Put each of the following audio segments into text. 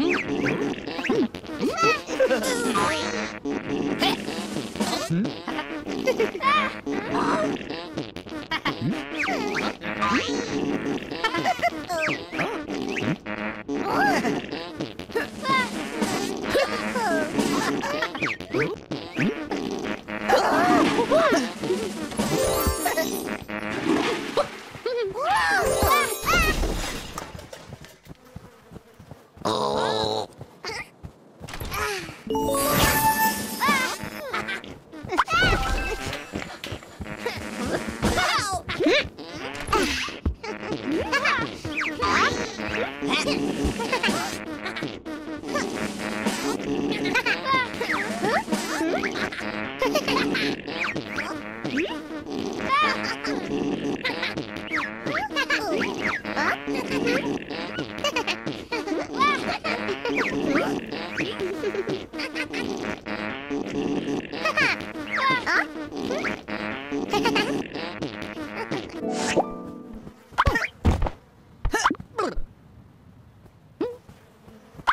Oh, my God.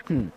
Hmm.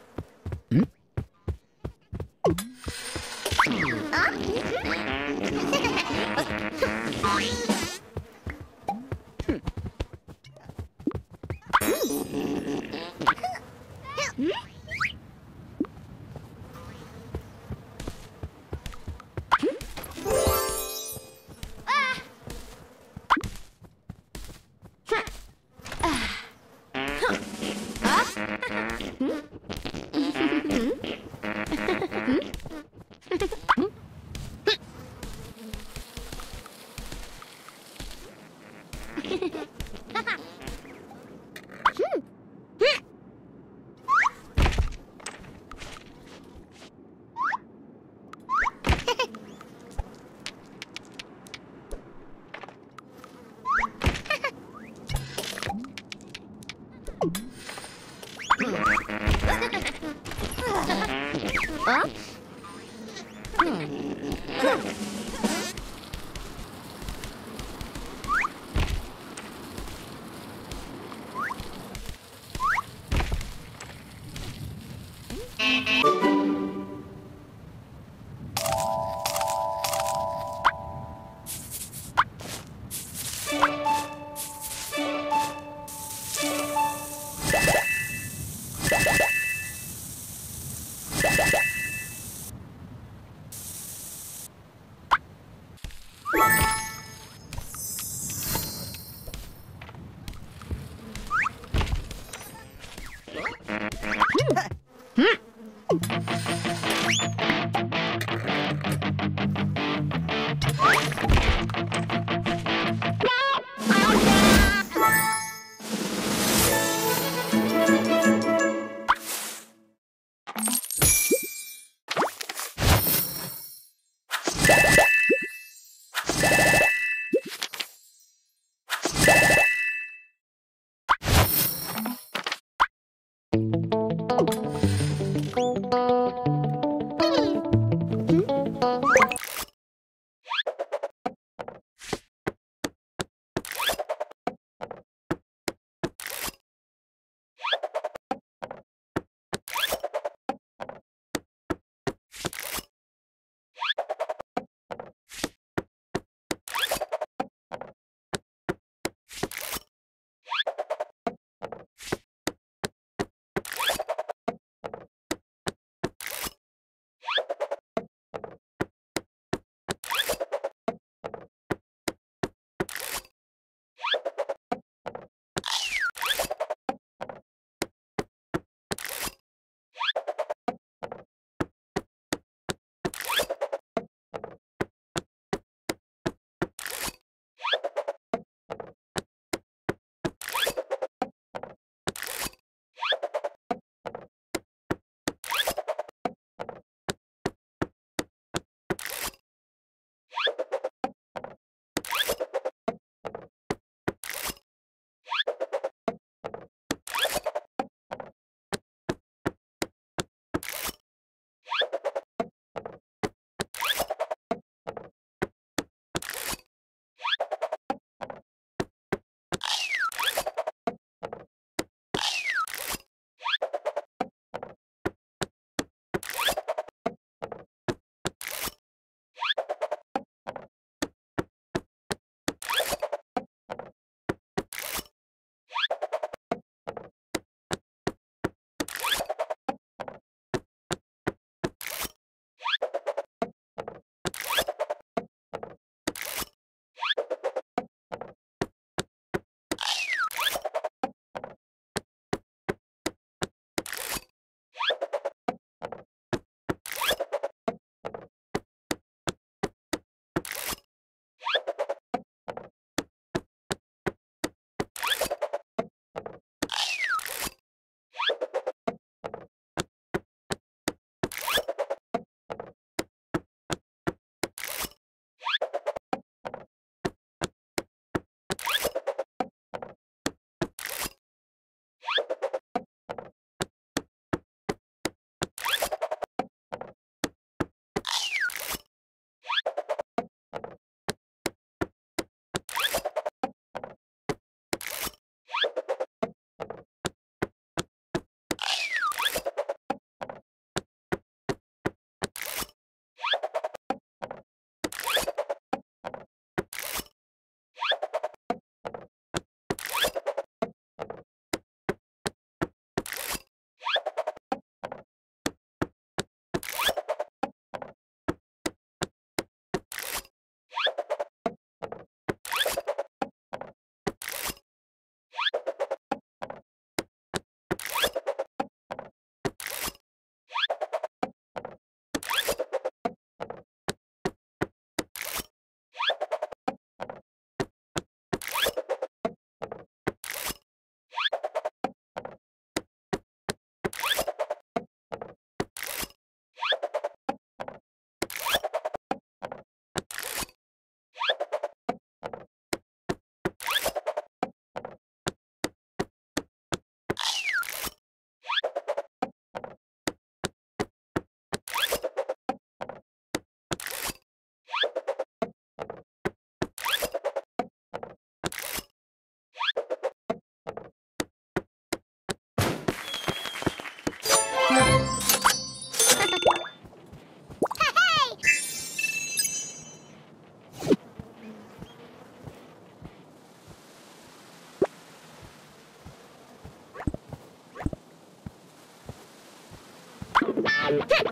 Hey!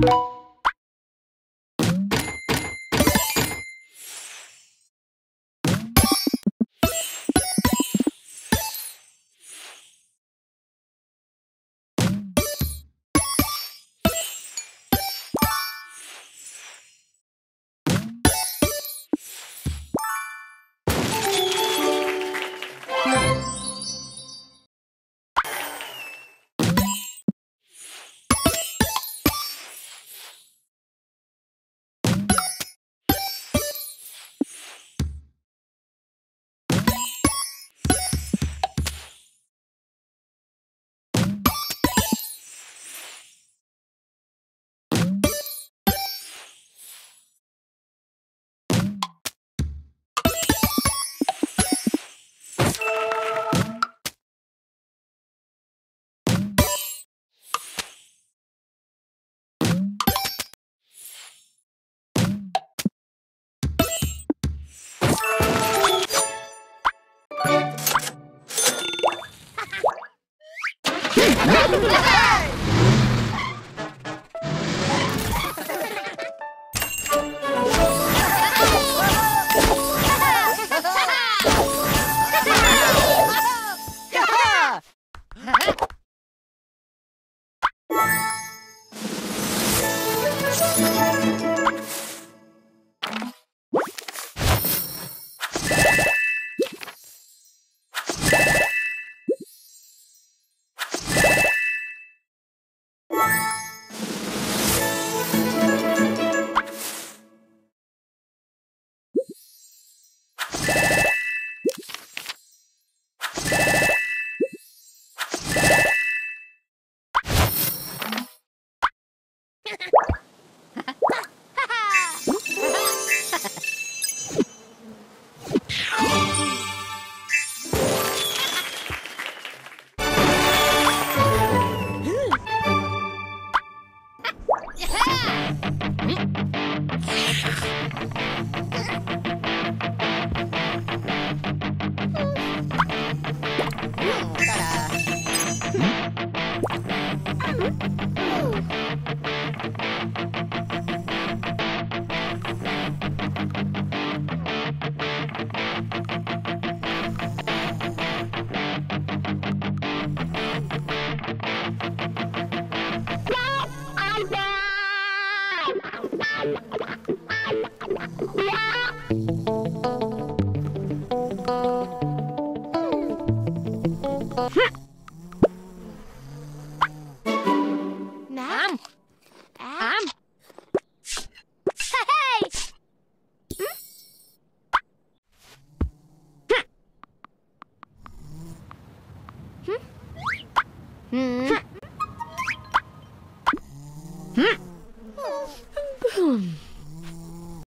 Bye. Yeah. Huh?